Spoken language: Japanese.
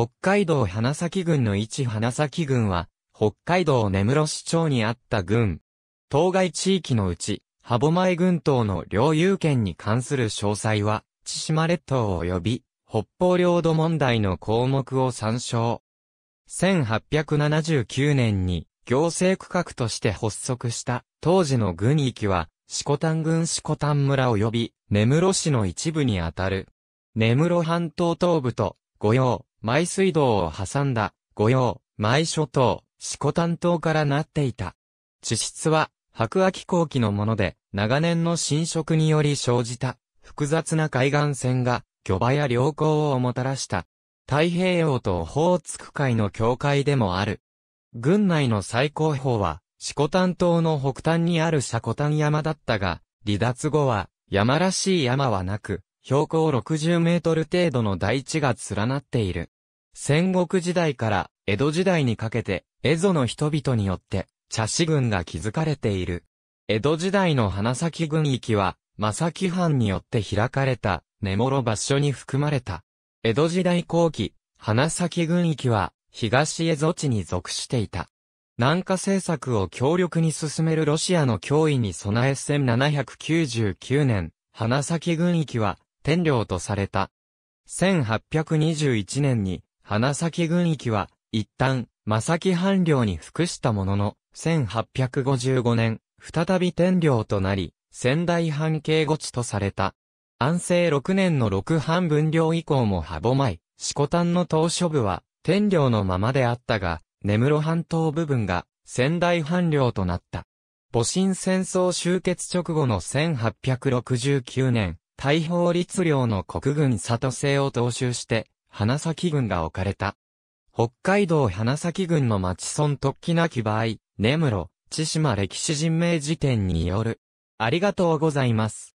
北海道花咲郡の一花咲郡は、北海道根室市町にあった郡。当該地域のうち、歯舞群島の領有権に関する詳細は、千島列島及び、北方領土問題の項目を参照。1879年に行政区画として発足した当時の軍域は、四タン郡四タン村及び根室市の一部にあたる。根室半島東部と御用、舞水道を挟んだ御用、舞諸島、四タン島からなっていた。地質は白亜紀後期のもので、長年の侵食により生じた複雑な海岸線が漁場や良港をもたらした太平洋とオホーツク海の境界でもある。軍内の最高峰は四股丹島の北端にあるシャコタン山だったが、離脱後は山らしい山はなく、標高60メートル程度の大地が連なっている。戦国時代から江戸時代にかけて、蝦夷の人々によって、茶師軍が築かれている。江戸時代の花咲軍域は、正木藩によって開かれた、根室場所に含まれた。江戸時代後期、花咲軍域は、東蝦夷地に属していた。南下政策を強力に進めるロシアの脅威に備え1799年、花咲軍域は天領とされた。1821年に花咲軍域は一旦正木藩領に服したものの、1855年、再び天領となり、仙台藩警護地とされた。安政6年の六藩分領以降も歯舞、四股丹の島諸部は天領のままであったが、根室半島部分が仙台藩領となった。戊辰戦争終結直後の1869年、大法律領の国軍里西を踏襲して、花咲軍が置かれた。北海道花咲軍の町村突起なき場合、根室、千島歴史人名辞典による。ありがとうございます。